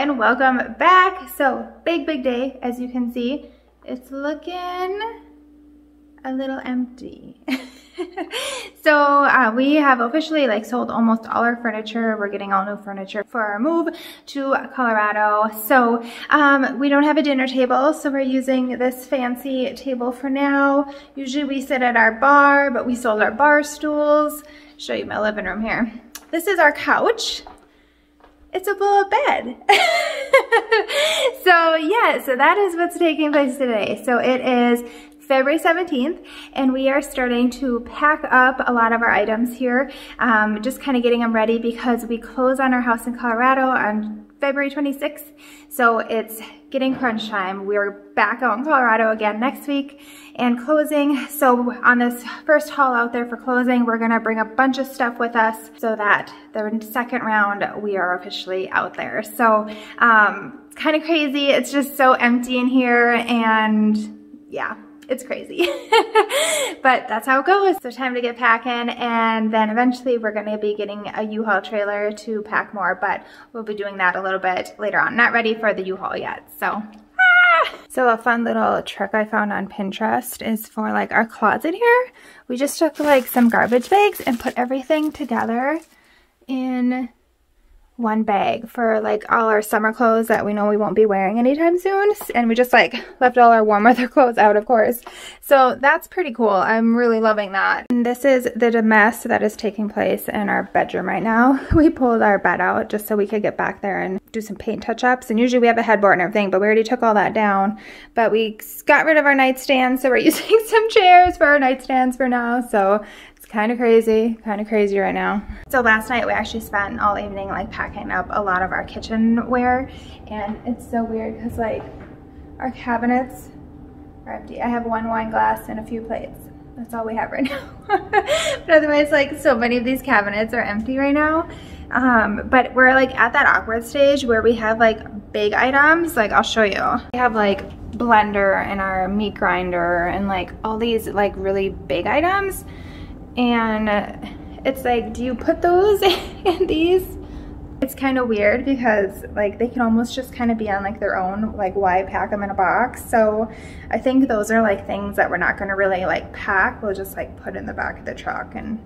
and welcome back. So big, big day as you can see. It's looking a little empty. so uh, we have officially like sold almost all our furniture. We're getting all new furniture for our move to Colorado. So um, we don't have a dinner table, so we're using this fancy table for now. Usually we sit at our bar, but we sold our bar stools. Show you my living room here. This is our couch it's a blow up bed. so yeah, so that is what's taking place today. So it is February 17th, and we are starting to pack up a lot of our items here, um, just kind of getting them ready because we close on our house in Colorado on February 26th. So it's getting crunch time. We're back out in Colorado again next week and closing. So on this first haul out there for closing, we're gonna bring a bunch of stuff with us so that the second round, we are officially out there. So um, kind of crazy. It's just so empty in here and yeah, it's crazy. but that's how it goes. So time to get packing and then eventually we're gonna be getting a U-Haul trailer to pack more, but we'll be doing that a little bit later on. Not ready for the U-Haul yet, so. So a fun little trick I found on Pinterest is for like our closet here. We just took like some garbage bags and put everything together in one bag for like all our summer clothes that we know we won't be wearing anytime soon. And we just like left all our warm weather clothes out, of course. So that's pretty cool. I'm really loving that. And this is the mess that is taking place in our bedroom right now. We pulled our bed out just so we could get back there and do some paint touch-ups. And usually we have a headboard and everything, but we already took all that down. But we got rid of our nightstand, so we're using some chairs for our nightstands for now. So kind of crazy, kind of crazy right now. So last night we actually spent all evening like packing up a lot of our kitchenware and it's so weird because like our cabinets are empty. I have one wine glass and a few plates. That's all we have right now. but otherwise like so many of these cabinets are empty right now. Um, but we're like at that awkward stage where we have like big items. Like I'll show you. We have like blender and our meat grinder and like all these like really big items and it's like do you put those in these? It's kind of weird because like they can almost just kind of be on like their own like why pack them in a box. So I think those are like things that we're not going to really like pack. We'll just like put in the back of the truck and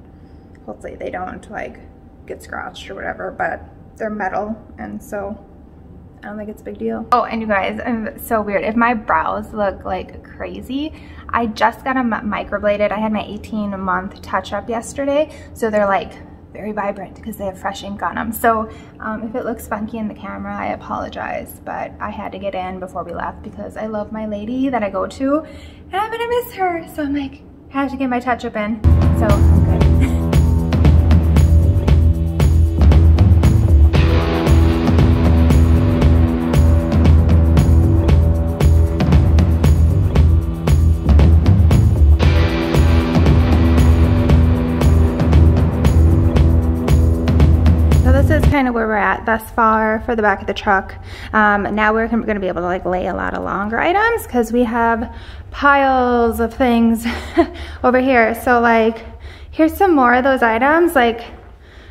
hopefully they don't like get scratched or whatever but they're metal. And so I don't think it's a big deal. Oh, and you guys, I'm so weird. If my brows look like crazy, I just got them microbladed. I had my 18 month touch up yesterday. So they're like very vibrant because they have fresh ink on them. So um, if it looks funky in the camera, I apologize, but I had to get in before we left because I love my lady that I go to and I'm gonna miss her. So I'm like, I have to get my touch up in. So I'm good. kind of where we're at thus far for the back of the truck. Um, now we're gonna be able to like lay a lot of longer items because we have piles of things over here. So like, here's some more of those items, like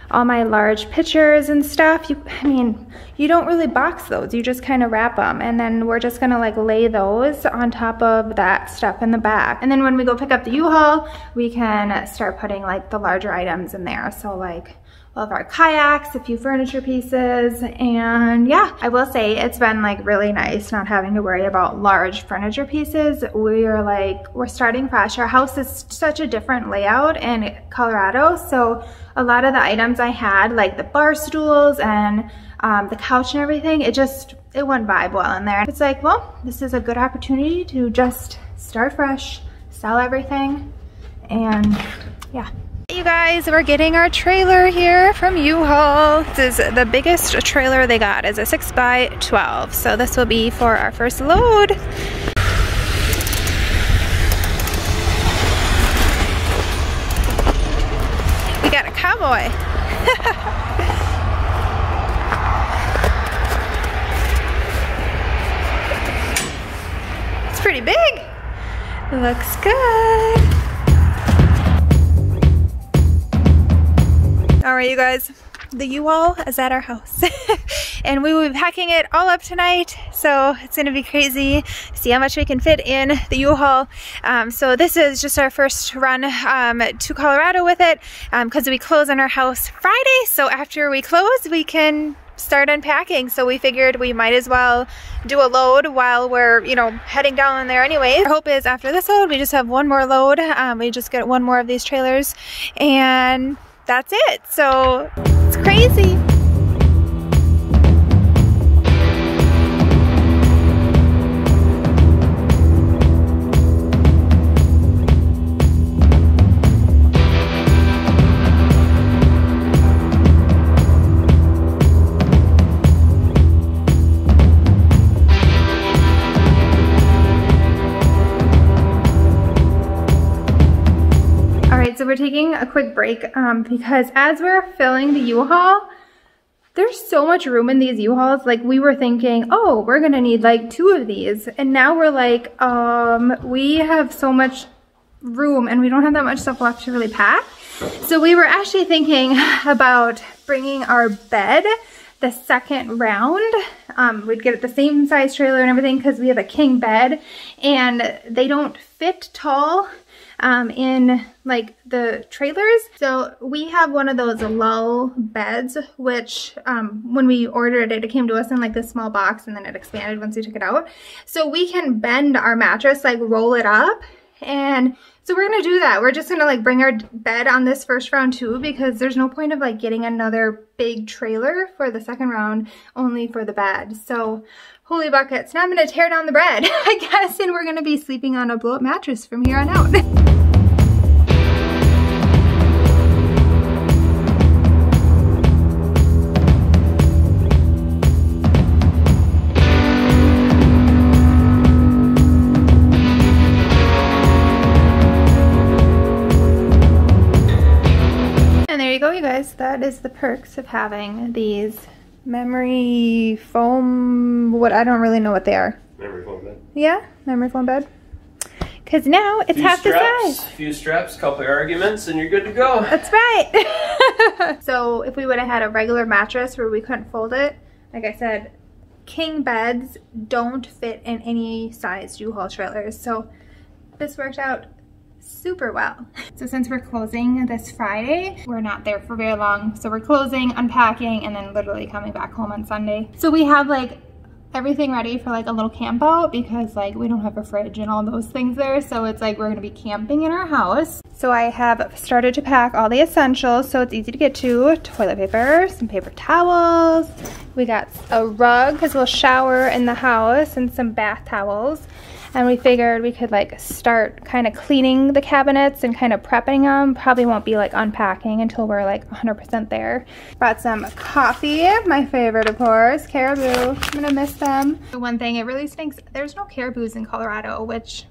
all my large pictures and stuff. You, I mean, you don't really box those. You just kind of wrap them. And then we're just gonna like lay those on top of that stuff in the back. And then when we go pick up the U-Haul, we can start putting like the larger items in there. So like all of our kayaks, a few furniture pieces, and yeah, I will say it's been like really nice not having to worry about large furniture pieces. We're like, we're starting fresh. Our house is such a different layout in Colorado, so a lot of the items I had, like the bar stools and um, the couch and everything, it just, it wouldn't vibe well in there. It's like, well, this is a good opportunity to just start fresh, sell everything, and yeah. You guys, we're getting our trailer here from U-Haul. This is the biggest trailer they got is a 6 by 12 So this will be for our first load. We got a cowboy. it's pretty big. Looks good. All right, you guys, the U-Haul is at our house. and we will be packing it all up tonight. So it's gonna be crazy. See how much we can fit in the U-Haul. Um, so this is just our first run um, to Colorado with it because um, we close on our house Friday. So after we close, we can start unpacking. So we figured we might as well do a load while we're, you know, heading down in there anyway. Our hope is after this load, we just have one more load. Um, we just get one more of these trailers and that's it. So it's crazy. Taking a quick break um, because as we're filling the U-Haul, there's so much room in these U-Hauls. Like we were thinking, oh, we're gonna need like two of these. And now we're like, um, we have so much room and we don't have that much stuff left to really pack. So we were actually thinking about bringing our bed the second round. Um, we'd get the same size trailer and everything because we have a king bed and they don't fit tall um, in like the trailers. So we have one of those lull beds, which um, when we ordered it, it came to us in like this small box and then it expanded once we took it out. So we can bend our mattress, like roll it up and so we're gonna do that. We're just gonna like bring our bed on this first round too because there's no point of like getting another big trailer for the second round only for the bed. So holy buckets. Now I'm gonna tear down the bed, I guess, and we're gonna be sleeping on a blow up mattress from here on out. guys, that is the perks of having these memory foam, what, I don't really know what they are. Memory foam bed. Yeah, memory foam bed. Because now it's few half straps, the size. A few straps, a couple arguments, and you're good to go. That's right. so if we would have had a regular mattress where we couldn't fold it, like I said, king beds don't fit in any size U-Haul trailers. So this worked out super well. So since we're closing this Friday, we're not there for very long. So we're closing, unpacking, and then literally coming back home on Sunday. So we have like everything ready for like a little camp out because like we don't have a fridge and all those things there. So it's like we're gonna be camping in our house. So I have started to pack all the essentials so it's easy to get to. Toilet paper, some paper towels. We got a rug because we'll shower in the house and some bath towels and we figured we could like start kind of cleaning the cabinets and kind of prepping them. Probably won't be like unpacking until we're like 100% there. Brought some coffee, my favorite of course, Caribou. I'm gonna miss them. The one thing, it really stinks, there's no Caribous in Colorado, which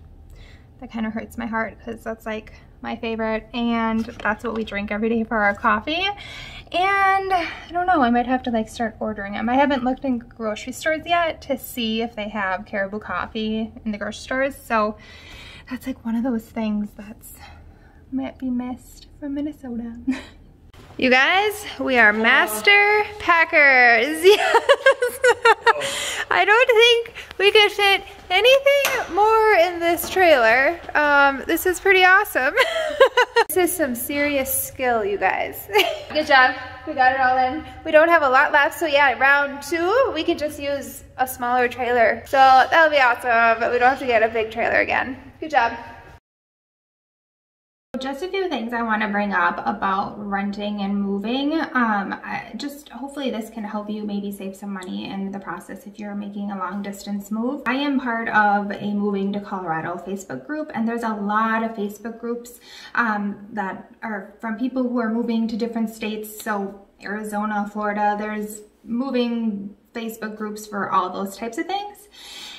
that kind of hurts my heart because that's like my favorite and that's what we drink every day for our coffee. And I don't know I might have to like start ordering them I haven't looked in grocery stores yet to see if they have caribou coffee in the grocery stores so that's like one of those things that's might be missed from Minnesota You guys, we are master packers. Yes. I don't think we could fit anything more in this trailer. Um, this is pretty awesome. this is some serious skill, you guys. Good job. We got it all in. We don't have a lot left, so yeah, round two, we can just use a smaller trailer. So that'll be awesome, but we don't have to get a big trailer again. Good job. Just a few things I want to bring up about renting and moving. Um, just hopefully this can help you maybe save some money in the process if you're making a long distance move. I am part of a moving to Colorado Facebook group and there's a lot of Facebook groups um, that are from people who are moving to different states. So Arizona, Florida, there's moving Facebook groups for all those types of things.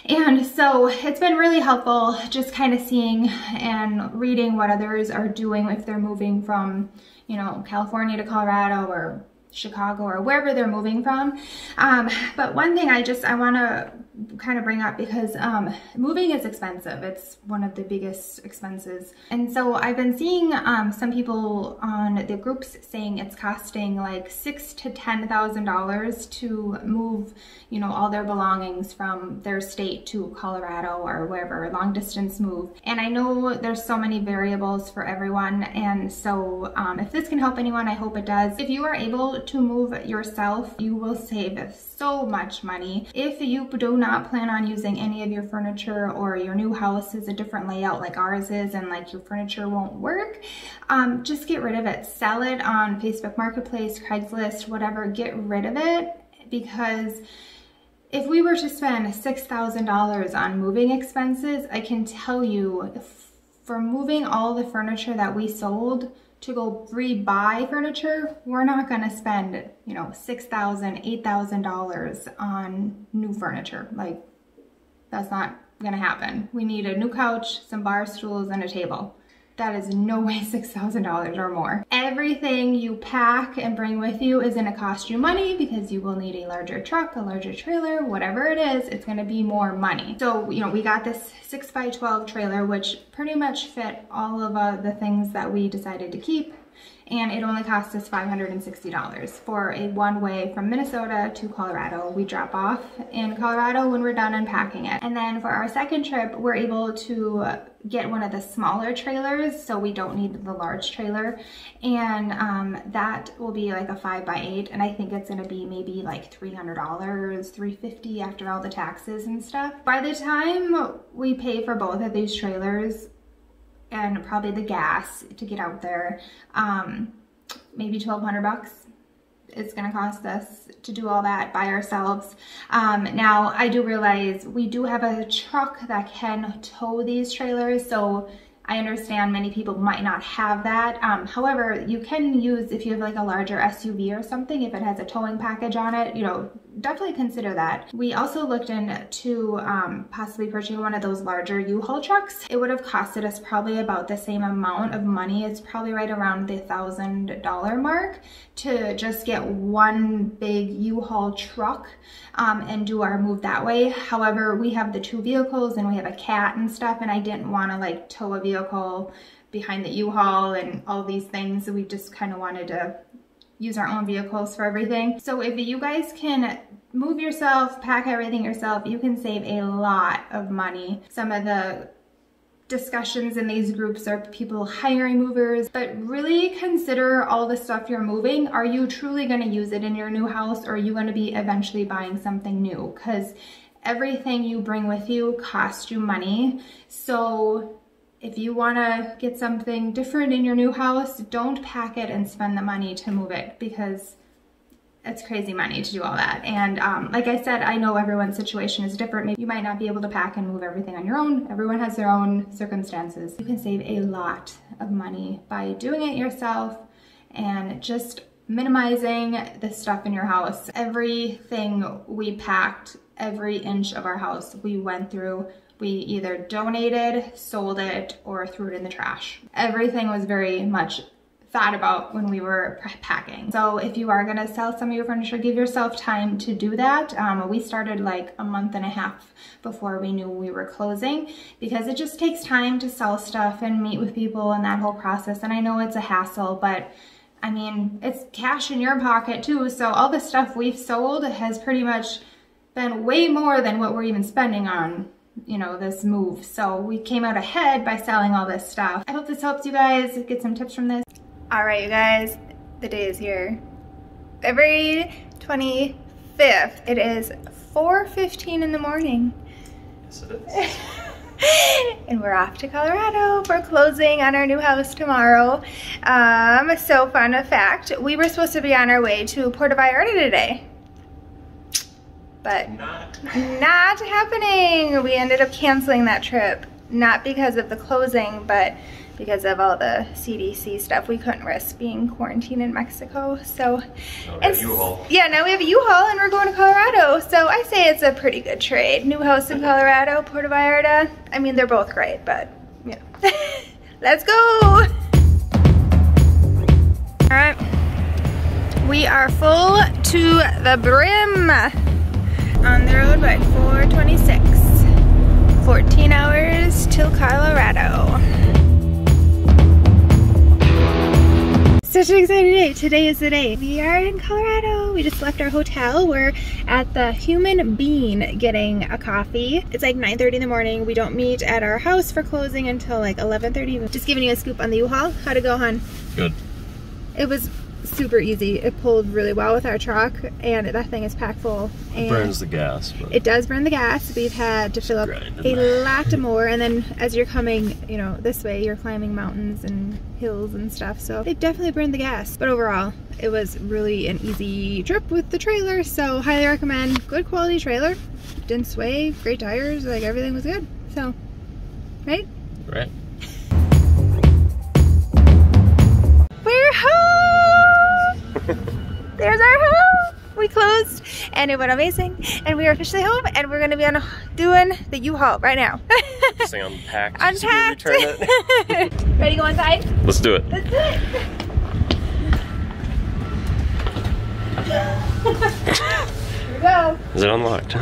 And so it's been really helpful just kind of seeing and reading what others are doing if they're moving from, you know, California to Colorado or Chicago or wherever they're moving from. Um, but one thing I just, I want to kind of bring up because um, moving is expensive. It's one of the biggest expenses. And so I've been seeing um, some people on the groups saying it's costing like six to ten thousand dollars to move, you know, all their belongings from their state to Colorado or wherever, long distance move. And I know there's so many variables for everyone. And so um, if this can help anyone, I hope it does. If you are able to move yourself, you will save so much money. If you do not plan on using any of your furniture or your new house is a different layout like ours is and like your furniture won't work, um, just get rid of it. Sell it on Facebook Marketplace, Craigslist, whatever, get rid of it because if we were to spend $6,000 on moving expenses, I can tell you for moving all the furniture that we sold, to go rebuy furniture, we're not gonna spend, you know, $6,000, $8,000 on new furniture. Like, that's not gonna happen. We need a new couch, some bar stools, and a table that is no way $6,000 or more. Everything you pack and bring with you is gonna cost you money because you will need a larger truck, a larger trailer, whatever it is, it's gonna be more money. So, you know, we got this six by 12 trailer, which pretty much fit all of uh, the things that we decided to keep and it only cost us $560 for a one-way from Minnesota to Colorado. We drop off in Colorado when we're done unpacking it. And then for our second trip, we're able to get one of the smaller trailers so we don't need the large trailer and um, that will be like a five by eight and I think it's gonna be maybe like $300 350 after all the taxes and stuff by the time we pay for both of these trailers and probably the gas to get out there. Um, maybe 1200 bucks it's gonna cost us to do all that by ourselves. Um, now, I do realize we do have a truck that can tow these trailers, so I understand many people might not have that. Um, however, you can use, if you have like a larger SUV or something, if it has a towing package on it, you know, definitely consider that. We also looked into um, possibly purchasing one of those larger U-Haul trucks. It would have costed us probably about the same amount of money. It's probably right around the thousand dollar mark to just get one big U-Haul truck um, and do our move that way. However, we have the two vehicles and we have a cat and stuff and I didn't want to like tow a vehicle behind the U-Haul and all these things. We just kind of wanted to use our own vehicles for everything. So if you guys can move yourself, pack everything yourself, you can save a lot of money. Some of the discussions in these groups are people hiring movers, but really consider all the stuff you're moving. Are you truly gonna use it in your new house or are you gonna be eventually buying something new? Because everything you bring with you costs you money. So if you want to get something different in your new house, don't pack it and spend the money to move it because it's crazy money to do all that. And um, like I said, I know everyone's situation is different. Maybe you might not be able to pack and move everything on your own. Everyone has their own circumstances. You can save a lot of money by doing it yourself and just minimizing the stuff in your house. Everything we packed, every inch of our house we went through we either donated, sold it, or threw it in the trash. Everything was very much thought about when we were packing. So if you are gonna sell some of your furniture, give yourself time to do that. Um, we started like a month and a half before we knew we were closing because it just takes time to sell stuff and meet with people and that whole process. And I know it's a hassle, but I mean, it's cash in your pocket too. So all the stuff we've sold has pretty much been way more than what we're even spending on you know, this move. So we came out ahead by selling all this stuff. I hope this helps you guys get some tips from this. All right, you guys, the day is here. February 25th. It is 4.15 in the morning. Yes, it is. and we're off to Colorado for closing on our new house tomorrow. Um, so fun fact, we were supposed to be on our way to Puerto Vallarta today but not. not happening. We ended up canceling that trip, not because of the closing, but because of all the CDC stuff. We couldn't risk being quarantined in Mexico. So, oh, yeah, now we have a U-Haul and we're going to Colorado. So I say it's a pretty good trade. New house in Colorado, Puerto Vallarta. I mean, they're both great, but you know. Let's go. All right. We are full to the brim on the road by 426. 14 hours till Colorado. Such an exciting day. Today is the day. We are in Colorado. We just left our hotel. We're at the Human Bean getting a coffee. It's like 9.30 in the morning. We don't meet at our house for closing until like 11.30. Just giving you a scoop on the U-Haul. How'd it go, hon? Good. It was super easy. It pulled really well with our truck and that thing is packed full. And It burns the gas. It does burn the gas. We've had to fill up a lot more and then as you're coming, you know, this way you're climbing mountains and hills and stuff. So it definitely burned the gas. But overall, it was really an easy trip with the trailer. So highly recommend. Good quality trailer. Didn't sway, great tires, like everything was good. So, right? Right. We're home! There's our home! We closed and it went amazing and we are officially home and we're gonna be on doing the U-Haul right now. This thing unpacked. Unpacked! Ready to go inside? Let's do it. Let's do it! Here we go. Is it unlocked?